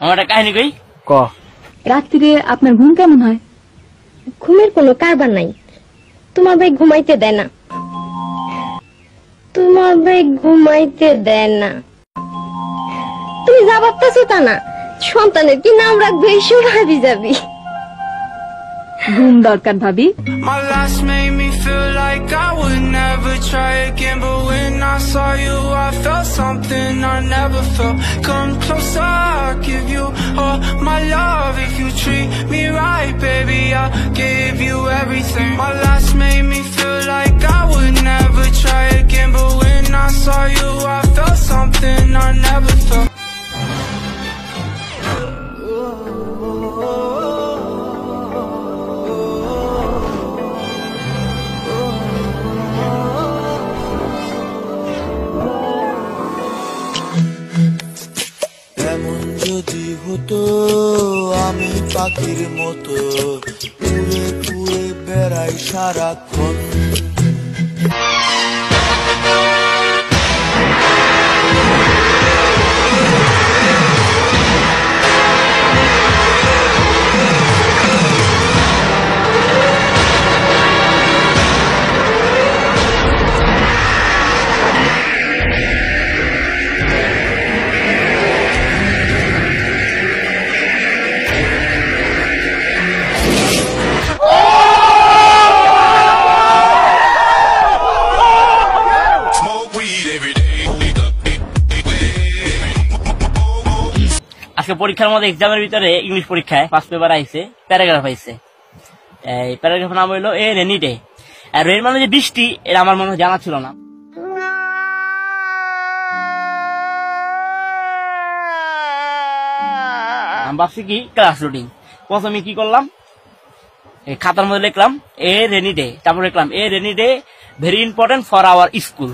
আমার একটা কাহিনী কই? ক। রাত্রিরে আপনার ঘুম কেমন হয়? ঘুমের কোনো কারবার নাই। তোমার ভাই ঘুমাইতে দেয় না। তোমার ভাই ঘুমাইতে দেয় না। তুমি যা ভাবতেছো তা না। সন্তানের কি নাম রাখবে এইসব ভাবি যাবি। ঘুম দরকার ভাবি। My last made me feel like I would never try again But when I saw you something I never felt. Come closer, I'll give you all my love If you treat me right, baby, I'll give হতো আমি পাখির মতো। উড়ে উড়ে বেড়াই সারাক্ষণ। আজকে পরীক্ষার মধ্যে এক্সামের ভিতরে ইংলিশ পরীক্ষায় ফার্স্ট পেপার আইছে প্যারাগ্রাফ আইছে। এই প্যারাগ্রাফ নাম হইল এ রেনি ডে। আর রেন মানে যে বৃষ্টি, এটা আমার মনে হয় জানা ছিল না। আমি ভাবছি কি? ক্লাস রুটিন প্রথমে কি করলাম? খাতার মধ্যে লিখলাম, এ রেনি ডে। তারপর লিখলাম, a rainy day very important for our school